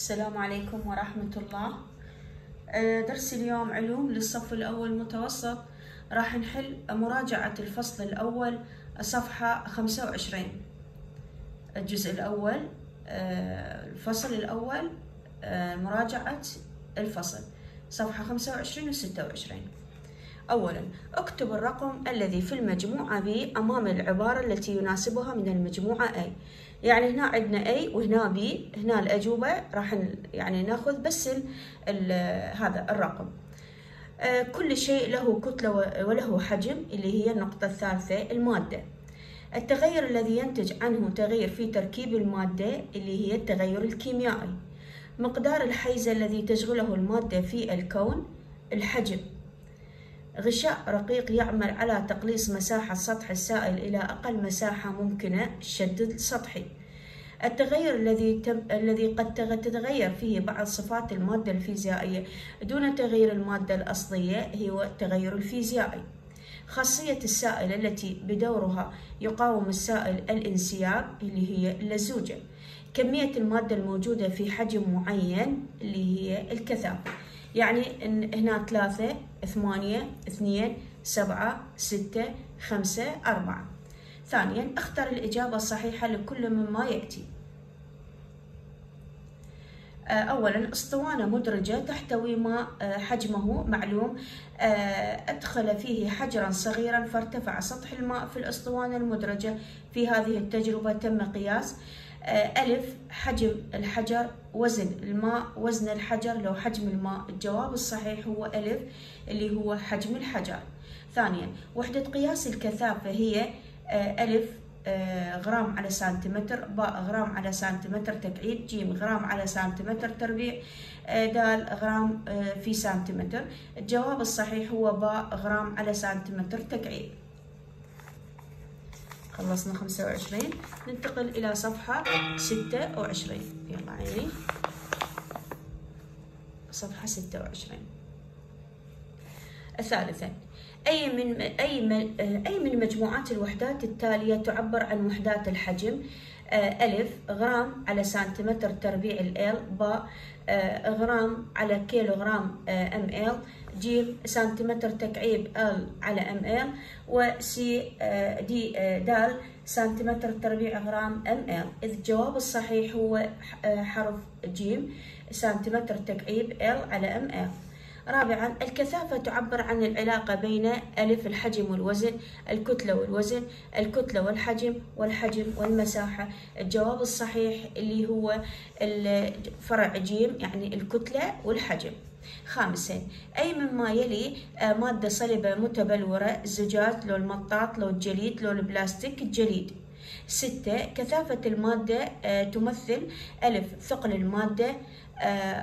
السلام عليكم ورحمة الله. آه، درس اليوم علوم للصف الأول متوسط. راح نحل مراجعة الفصل الأول صفحة خمسة وعشرين. الجزء الأول آه، الفصل الأول آه، مراجعة الفصل صفحة خمسة وعشرين وستة وعشرين. أولا اكتب الرقم الذي في المجموعة B أمام العبارة التي يناسبها من المجموعة A. يعني هنا عندنا A وهنا B هنا الأجوبة راح يعني ناخذ بس ال ال هذا الرقم. آه، كل شيء له كتلة وله حجم اللي هي النقطة الثالثة المادة. التغير الذي ينتج عنه تغير في تركيب المادة اللي هي التغير الكيميائي. مقدار الحيز الذي تشغله المادة في الكون الحجم. غشاء رقيق يعمل على تقليص مساحة سطح السائل إلى أقل مساحة ممكنة الشد السطحي التغير الذي تم... الذي قد تتغير فيه بعض صفات المادة الفيزيائية دون تغيير المادة الأصلية هو التغير الفيزيائي. خاصية السائل التي بدورها يقاوم السائل الانسياب اللي هي اللزوجة. كمية المادة الموجودة في حجم معين اللي هي الكثافة. يعني إن هنا ثلاثة ثمانية اثنين سبعة ستة خمسة أربعة. ثانيا اختر الإجابة الصحيحة لكل مما يأتي أولا أسطوانة مدرجة تحتوي ماء حجمه معلوم. أدخل فيه حجرا صغيرا فارتفع سطح الماء في الأسطوانة المدرجة. في هذه التجربة تم قياس. ألف حجم الحجر وزن الماء وزن الحجر. لو حجم الماء الجواب الصحيح هو ألف اللي هو حجم الحجر. ثانيا وحدة قياس الكثافة هي ألف غرام على سنتيمتر باء غرام على سنتيمتر تكعيب جيم غرام على سنتيمتر تربيع دال غرام في سنتيمتر. الجواب الصحيح هو باء غرام على سنتيمتر تكعيب خلصنا خمسة وعشرين ننتقل إلى صفحة ستة وعشرين. يلا عيني. صفحة ستة وعشرين. ثالثا أي من أي من أي من مجموعات الوحدات التالية تعبر عن وحدات الحجم؟ ألف غرام على سنتيمتر تربيع الباء غرام على كيلو غرام ml جيم سنتيمتر تكعيب ال على ml وسي دي دال سنتيمتر تربيع غرام ml إذ الجواب الصحيح هو حرف جيم سنتيمتر تكعيب ال على ml رابعا الكثافة تعبر عن العلاقة بين ألف الحجم والوزن الكتلة والوزن الكتلة والحجم والحجم والمساحة. الجواب الصحيح اللي هو فرع جيم يعني الكتلة والحجم. خامسا أي مما يلي مادة صلبة متبلورة الزجاج لو المطاط لو الجليد لو البلاستيك الجليد ستة كثافة المادة تمثل ألف ثقل المادة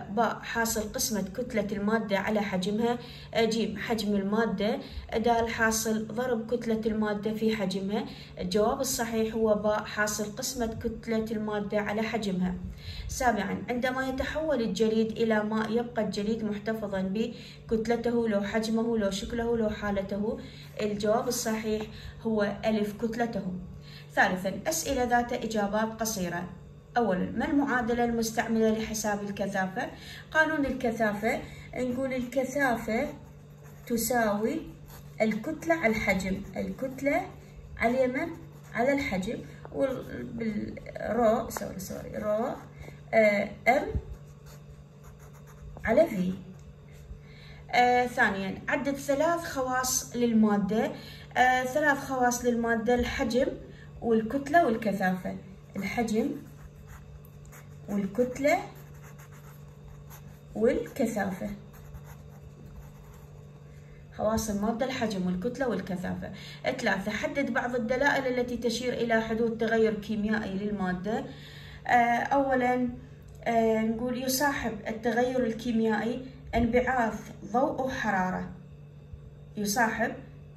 باء حاصل قسمة كتلة المادة على حجمها جيم حجم المادة دال حاصل ضرب كتلة المادة في حجمها الجواب الصحيح هو باء حاصل قسمة كتلة المادة على حجمها. سابعا عندما يتحول الجليد إلى ماء يبقى الجليد محتفظا بكتلته لو حجمه لو شكله لو حالته. الجواب الصحيح هو ألف كتلته. ثالثا أسئلة ذات إجابات قصيرة. أولا ما المعادلة المستعملة لحساب الكثافة؟ قانون الكثافة. نقول الكثافة تساوي الكتلة على الحجم. الكتلة على اليمن على الحجم. والرو sorry sorry رو آه ام على في. آه ثانيا عدد ثلاث خواص للمادة. آه ثلاث خواص للمادة الحجم. والكتلة والكثافة. الحجم والكتلة والكثافة. خواص المادة الحجم والكتلة والكثافة. ثلاثة حدد بعض الدلائل التي تشير إلى حدوث تغير كيميائي للمادة. أولا نقول يصاحب التغير الكيميائي انبعاث ضوء وحرارة يصاحب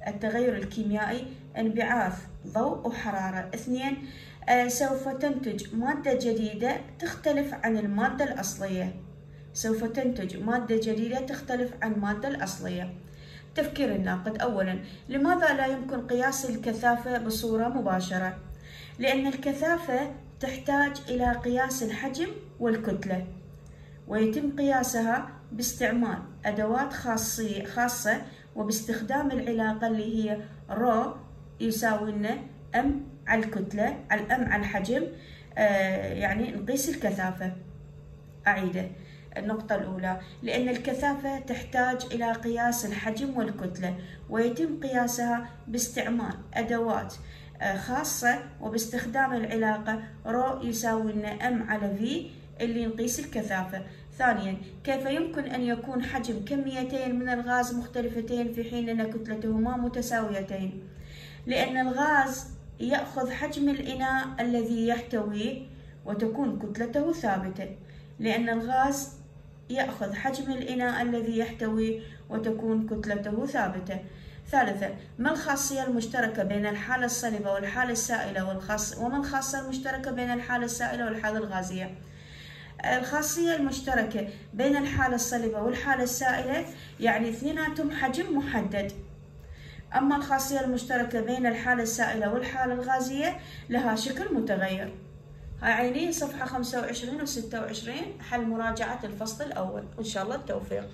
التغير الكيميائي انبعاث ضوء وحرارة. اثنين سوف تنتج مادة جديدة تختلف عن المادة الأصلية. سوف تنتج مادة جديدة تختلف عن المادة الأصلية. تفكير الناقد. أولا لماذا لا يمكن قياس الكثافة بصورة مباشرة؟ لأن الكثافة تحتاج إلى قياس الحجم والكتلة ويتم قياسها باستعمال أدوات خاصة وباستخدام العلاقة اللي هي رو يساوي لنا أم على الكتلة على الأم على الحجم آه يعني نقيس الكثافة. أعيده. النقطة الأولى. لأن الكثافة تحتاج إلى قياس الحجم والكتلة ويتم قياسها باستعمال أدوات آه، خاصة وباستخدام العلاقة رو يساوي لنا M على V اللي نقيس الكثافة. ثانيا كيف يمكن أن يكون حجم كميتين من الغاز مختلفتين في حين أن كتلتهما متساويتين؟ لأن الغاز يأخذ حجم الإناء الذي يحتويه وتكون كتلته ثابتة. لأن الغاز يأخذ حجم الإناء الذي يحتويه وتكون كتلته ثابتة. ثالثا ما الخاصية المشتركة بين الحالة الصلبة والحالة السائلة والخاص وما الخاصية المشتركة بين الحالة السائلة والحالة الغازية؟ الخاصية المشتركة بين الحالة الصلبة والحالة السائلة يعني اثنيناتهم حجم محدد. أما الخاصية المشتركة بين الحالة السائلة والحالة الغازية لها شكل متغير. هاي عيني صفحة 25 و 26 حل مراجعة الفصل الأول. وإن شاء الله التوفيق.